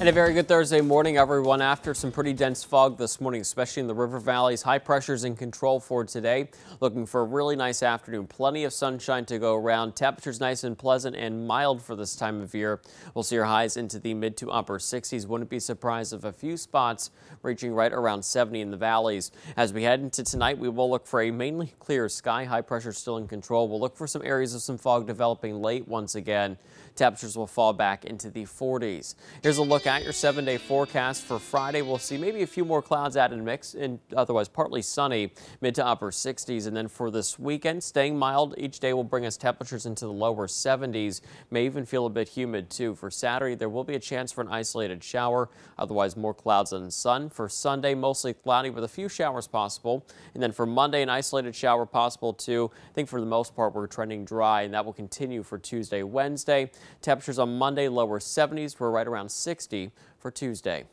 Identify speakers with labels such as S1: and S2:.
S1: And a very good Thursday morning, everyone. After some pretty dense fog this morning, especially in the river valleys, high pressures in control for today. Looking for a really nice afternoon. Plenty of sunshine to go around. Temperatures nice and pleasant and mild for this time of year. We'll see our highs into the mid to upper 60s. Wouldn't be surprised if a few spots reaching right around 70 in the valleys. As we head into tonight, we will look for a mainly clear sky. High pressure still in control. We'll look for some areas of some fog developing late once again. Temperatures will fall back into the 40s. Here's a look at your seven day forecast for Friday. We'll see maybe a few more clouds added in mix and otherwise partly sunny mid to upper 60s. And then for this weekend, staying mild each day will bring us temperatures into the lower 70s. May even feel a bit humid too. For Saturday, there will be a chance for an isolated shower. Otherwise, more clouds than sun. For Sunday, mostly cloudy with a few showers possible. And then for Monday, an isolated shower possible too. I think for the most part, we're trending dry and that will continue for Tuesday, Wednesday. Temperatures on Monday, lower 70s. We're right around 60 for Tuesday.